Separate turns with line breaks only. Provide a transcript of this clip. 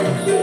lihat